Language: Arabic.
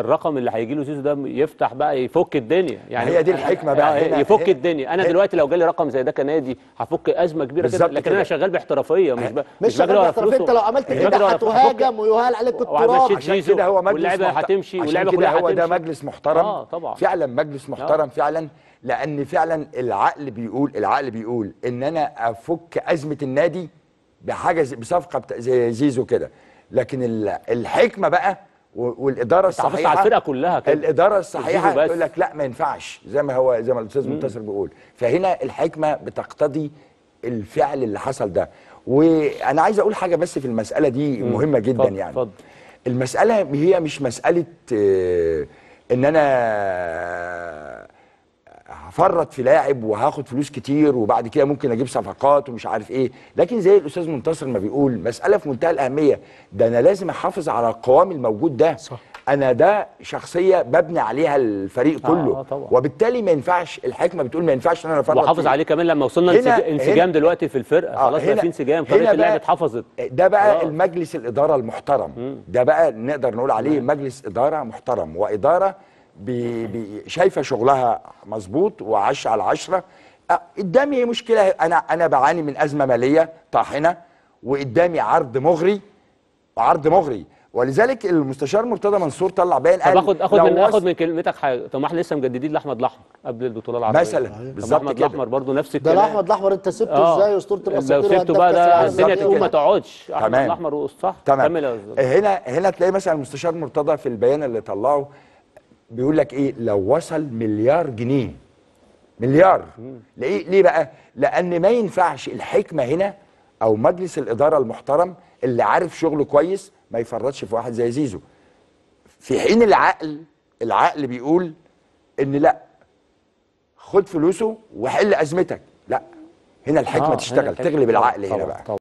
الرقم اللي هيجي له زيزو ده يفتح بقى يفك الدنيا. يعني هي دي الحكمة بقى. آه، هنا- يفك هنا- الدنيا. أنا هنا- دلوقتي لو جالي رقم زي ده كنادي هفك أزمة كبيرة كده لكن أنا. شغال باحترافية مش ب... مش شغال فلوسه. أنت لو عملت كده. هتهاجم ويهال عليك بالتراب وهمشي عشان كده هو مجلس هتمشي واللعبة كلها هو ده. مجلس محترم. آه طبعا. فعلا مجلس محترم فعلا. لأن فعلا العقل بيقول العقل بيقول إن أنا أفك أزمة النادي بحاجة بصفقة زي زيزو كده. لكن ال- الحكمة بقى والإدارة الصحيحه على الفرقة كلها كده. الإدارة الصحيحة. تقول لك لا ما ينفعش زي ما هو زي ما الأستاذ منتصر بيقول. فهنا الحكمة بتقتضي الفعل اللي حصل ده. وأنا عايز أقول حاجة بس في المسألة دي مهمة جدا اتفضل، يعني. اتفضل. المسألة هي مش مسألة آه، إن أنا هفرط في لاعب وهاخد فلوس كتير وبعد كده ممكن أجيب صفقات ومش عارف إيه. لكن زي الأستاذ منتصر ما بيقول مسألة في منتهى الأهمية ده أنا لازم أحافظ على القوام الموجود ده. صح. أنا ده شخصية ببني عليها الفريق آه، كله. آه، طبعا. وبالتالي ما ينفعش الحكمة بتقول ما ينفعش إن أنا أفرط وحافظ. عليه كمان لما وصلنا هنا- انسجام هنا- دلوقتي في الفرقة. آه، خلاص هنا- في انسجام هنا طريقه اللعب بقى- اتحفظت. ده بقى خلاص. المجلس الإدارة المحترم. ده بقى نقدر نقول عليه مجلس إدارة محترم. وإدارة بي بي شايفة شغلها مظبوط وعش على عشرة قدامي مشكلة أنا أنا بعاني من أزمة مالية طاحنة وقدامي عرض مغري عرض مغري ولذلك المستشار مرتضى منصور طلع بيان قال اخد آخد لو من آخد من كلمتك حاجة طب ما إحنا لسه مجددين لأحمد الأحمر قبل البطولة العربية مثلا، طب بالظبط إحمد كده. الأحمر برضه نفس ده الكلام الاحمد الأحمر أنت سبته آه. إزاي اسطوره لو الاساطير سبته بقى ده الدنيا تقوم. ما تقعدش أحمد تمام. الأحمر صح تمام كمل يا أستاذ. هنا هنا تلاقي مثلا المستشار مرتضى في البيان اللي طلعه بيقول لك إيه؟ لو وصل مليار جنيه مليار. ليه؟ ليه بقى؟ لأن ما ينفعش الحكمة هنا أو مجلس الإدارة المحترم اللي عارف شغله كويس ما يفرطش في واحد زي زيزو. في حين العقل العقل بيقول إن لأ خد فلوسه وحل أزمتك. لأ هنا الحكمة آه، هنا تشتغل الحكمة. تغلب العقل طبعاً، هنا بقى. طبعاً.